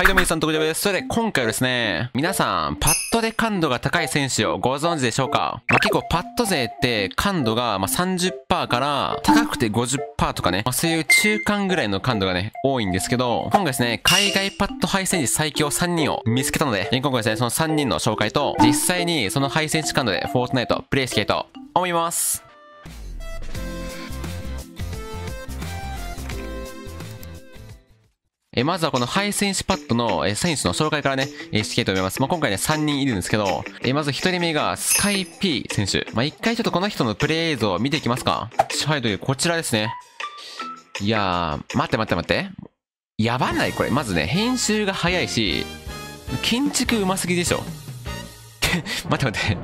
はい、どうも皆さん、特上です。それで、今回はですね、皆さん、パッドで感度が高い選手をご存知でしょうか？まあ、結構、パッド勢って感度が、ま、30%から高くて50%とかね、まあ、そういう中間ぐらいの感度がね、多いんですけど、今回ですね、海外パッドハイセンチ最強3人を見つけたので、今回ですね、その3人の紹介と、実際にそのハイセンチ感度でフォートナイトプレイしていきたいと思います。えまずはこのハイセンスパッドの、えー選手の紹介からね、えしていきたいと思います。まあ、今回ね、3人いるんですけど、えまず1人目がスカイ P 選手。まあ、一回ちょっとこの人のプレイ映像を見ていきますか。はい、というこちらですね。いやー、待って待って待って。やばないこれ。まずね、編集が早いし、建築うますぎでしょ。待って待って。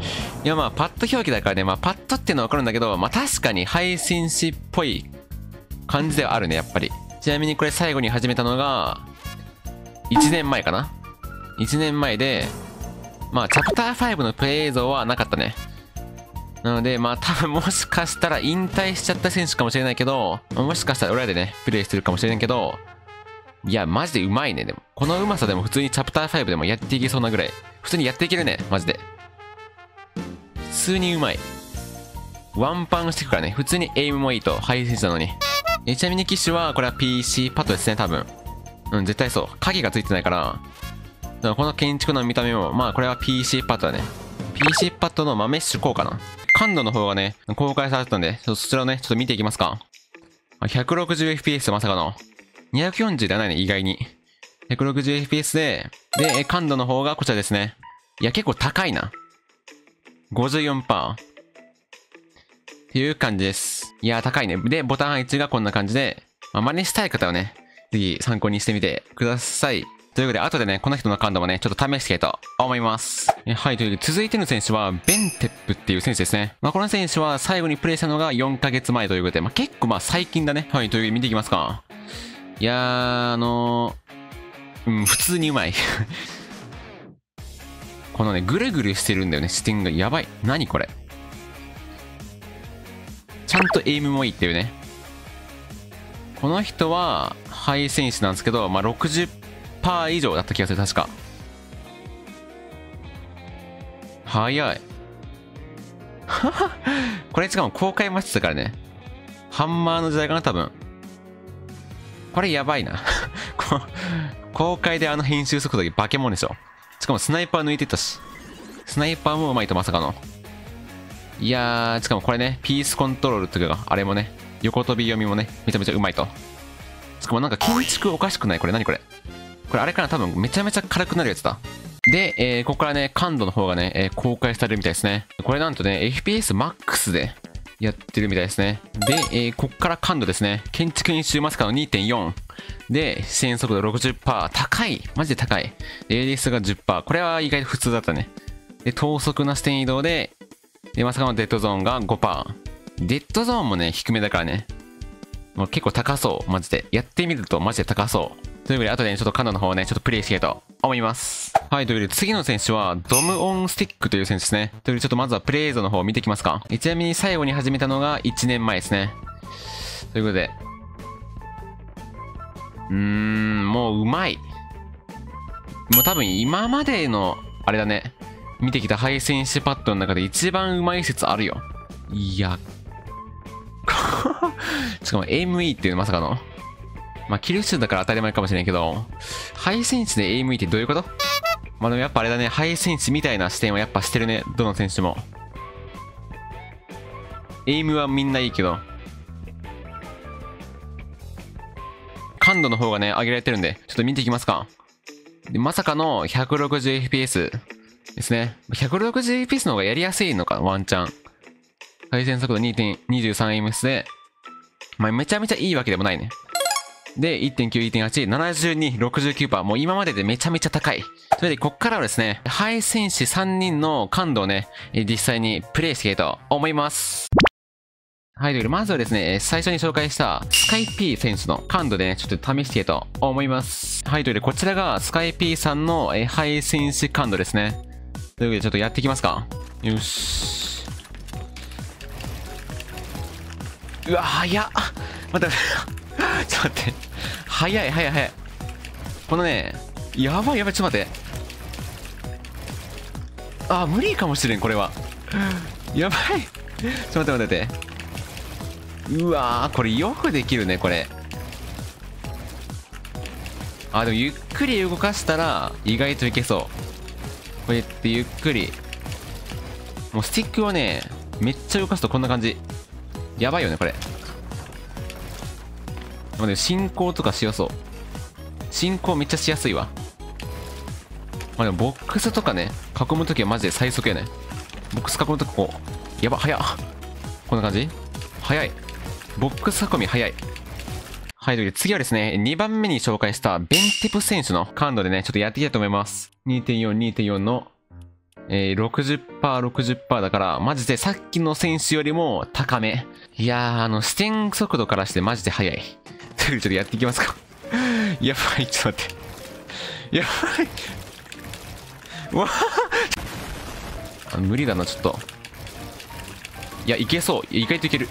いやまあ、パッド表記だからね、まあ、パッドっていうのはわかるんだけど、まあ、確かにハイセンスっぽい感じではあるね、やっぱり。ちなみにこれ最後に始めたのが、1年前かな ?1 年前で、まあ、チャプター5のプレイ映像はなかったね。なので、まあ、多分 もしかしたら引退しちゃった選手かもしれないけど、もしかしたら裏でね、プレイしてるかもしれないけど、いや、マジでうまいね、でも。このうまさでも普通にチャプター5でもやっていけそうなぐらい。普通にやっていけるね、マジで。普通にうまい。ワンパンしていくからね。普通にエイムもいいと、ハイセンスなのに。ちなみに機種は、これは PC パッドですね、多分。うん、絶対そう。鍵がついてないから。だからこの建築の見た目も、まあこれは PC パッドだね。PC パッドの、まあ、メッシュこうかな。感度の方がね、公開されてたんで、そちらをね、ちょっと見ていきますか。160fps まさかの。240ではないね、意外に。160fps で、で、感度の方がこちらですね。いや、結構高いな。54%。っていう感じです。いやー、高いね。で、ボタン配置がこんな感じで、まあ、真似したい方はね、ぜひ参考にしてみてください。ということで、後でね、この人の感度もね、ちょっと試していきたいと思います。はい、ということで、続いての選手は、ベンテップっていう選手ですね。まあ、この選手は最後にプレイしたのが4ヶ月前ということで、まあ、結構まあ最近だね。はい、ということで見ていきますか。いやー、あのー、うん、普通にうまい。このね、ぐるぐるしてるんだよね、視点が。やばい。何これ。ちゃんとエイムもいいっていうね。この人は、ハイ選手なんですけど、まあ、60%以上だった気がする、確か。早い。これしかも公開待ちだからね。ハンマーの時代かな、多分。これやばいな。公開であの編集速度で化け物でしょ。しかもスナイパー抜いてたし。スナイパーもうまいとまさかの。いやー、しかもこれね、ピースコントロールっていうか、あれもね、横飛び読みもね、めちゃめちゃうまいと。しかもなんか建築おかしくない？これ何これ？これあれかな？多分めちゃめちゃ軽くなるやつだ。で、えーここからね、感度の方がね、えー公開されるみたいですね。これなんとね、FPSMAX でやってるみたいですね。で、えーこっから感度ですね。建築演習マスカの2.4。で、支援速度60%。高いマジで高い。ADS が10%。これは意外と普通だったね。で、等速な視点移動で、で、まさかのデッドゾーンが5%。デッドゾーンもね、低めだからね。もう結構高そう、マジで。やってみるとマジで高そう。ということで、後でね、ちょっとカナの方をね、ちょっとプレイしていきたいと思います。はい、ということで、次の選手は、ドムオンスティックという選手ですね。ということで、ちょっとまずはプレイ映像の方を見ていきますか。ちなみに最後に始めたのが1年前ですね。ということで、うーん、もううまい。もう多分今までの、あれだね、見てきたハイセンシパッドの中で一番うまい説あるよ。いや、しかも AME っていうのまさかの。まあ、キル数だから当たり前かもしれないけど、ハイセンスで AME ってどういうこと？まあでもやっぱあれだね、ハイセンスみたいな視点はやっぱしてるね、どの選手も。エイムはみんないいけど、感度の方がね、上げられてるんで、ちょっと見ていきますか。でまさかの 160fps ですね。160fps の方がやりやすいのか、ワンチャン。回線速度 2.23ms で、まあ、めちゃめちゃいいわけでもないね。で、1.9、1.8、72、69%。もう今まででめちゃめちゃ高い。それで、こっからはですね、ハイ戦士3人の感度をね、実際にプレイしていきたいと思います。はい、ということで、まずはですね、最初に紹介したスカイ P 選手の感度でね、ちょっと試していきたいと思います。はい、ということで、こちらがスカイ P さんのえハイ戦士感度ですね。というわけで、ちょっとやっていきますか。よし。うわ、早っ。待って。ちょっと待って。早い、早い、早い。このね、やばいやばいちょっと待ってあ無理かもしれんこれはやばいちょっと待って待って待ってうわこれよくできるねこれあでもゆっくり動かしたら意外といけそうこうやってゆっくり。もうスティックをねめっちゃ動かすとこんな感じ。やばいよねこれ。でも進行とかしやそう。進行めっちゃしやすいわ。まあでもボックスとかね囲むときはマジで最速やね。ボックス囲むときこう。やば早っ。こんな感じ？早い。ボックス囲み早い。はい、というわけで次はですね、2番目に紹介したベンティプ選手の感度でね、ちょっとやっていきたいと思います。2.4、2.4の、えー、60%、60%だから、マジでさっきの選手よりも高め。いやー、あの、視点速度からしてマジで速い。というわけでちょっとやっていきますか。やばい、ちょっと待って。やばい。わあ無理だな、ちょっと。いや、いけそう。意外といける。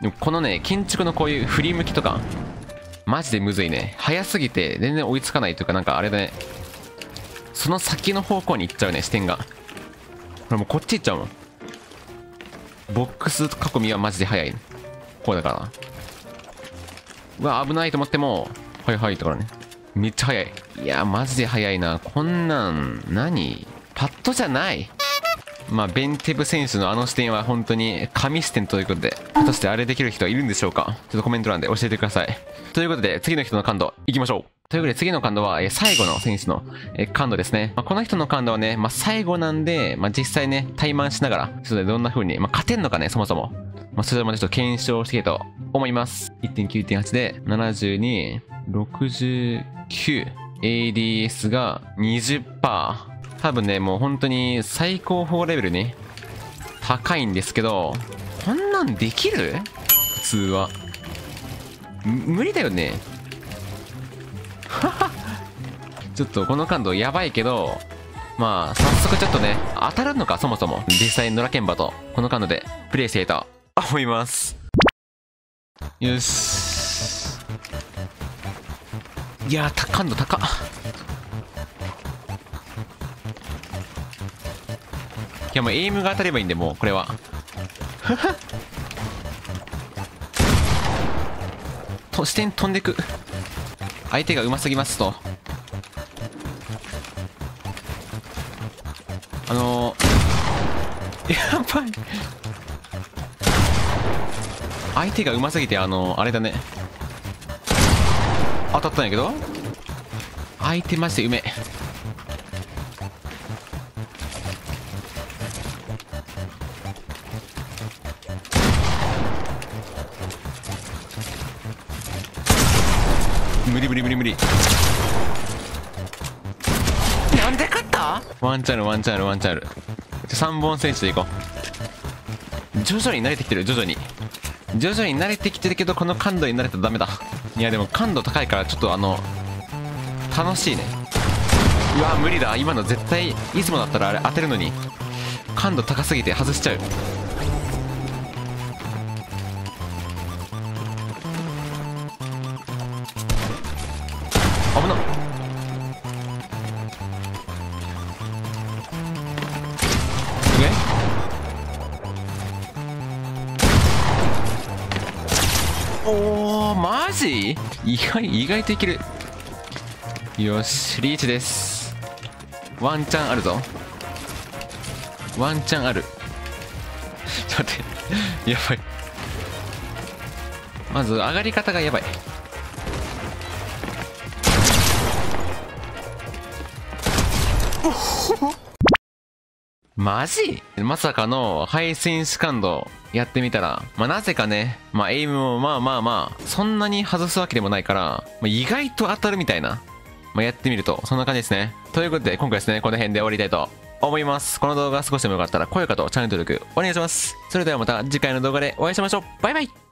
でもこのね、建築のこういう振り向きとか、マジでむずいね。早すぎて全然追いつかないというか、なんかあれだね。その先の方向に行っちゃうね、視点が。これもうこっち行っちゃうもん。ボックス囲みはマジで早い。こうだから。うわ、危ないと思っても、はいはいだからね。めっちゃ早い。いや、マジで早いな。こんなん、何？パッドじゃないまあ、ベンテブ選手のあの視点は本当に神視点ということで、果たしてあれできる人はいるんでしょうか？ちょっとコメント欄で教えてください。ということで、次の人の感度、いきましょう。ということで、次の感度は、え最後の選手の、え感度ですね。まあ、この人の感度はね、まあ、最後なんで、まあ、実際ね、怠慢しながら、ちょっとどんな風に、ま、勝てんのかね、そもそも。ま、それまでちょっと検証していきたいと思います。1.9.8で、72、69、ADS が20%。多分ね、もう本当に最高峰レベルに高いんですけど、こんなんできる？普通は。無理だよね。ちょっとこの感度やばいけど、まあ、早速ちょっとね、当たるのか、そもそも。実際、野良剣馬と、この感度で、プレイしていたと思います。よし。いやー、感度高っ。やもうエイムが当たればいいんでもうこれは と視点飛んでく。相手がうますぎますと。あのー、やばい。相手がうますぎてあのー、あれだね。当たったんやけど。相手マジでうめえ無理無理無理無理。なんで勝った？ワンチャンあるワンチャンあるワンチャンある。3本選手でいこう。徐々に慣れてきてる徐々に。徐々に慣れてきてるけどこの感度に慣れたらダメだ。いやでも感度高いからちょっとあの楽しいね。うわ無理だ。今の絶対いつもだったらあれ当てるのに。感度高すぎて外しちゃうマジ？意外意外といける。よしリーチです。ワンチャンあるぞ。ワンチャンある。ちょっと待って。やばい。まず上がり方がやばい。マジまさかの配信士感度やってみたら、まあ、なぜかね、まあ、エイムもまあまあまあ、そんなに外すわけでもないから、まあ、意外と当たるみたいな。まあ、やってみると、そんな感じですね。ということで、今回ですね、この辺で終わりたいと思います。この動画少しでもよかったら、高評価とチャンネル登録お願いします。それではまた次回の動画でお会いしましょう。バイバイ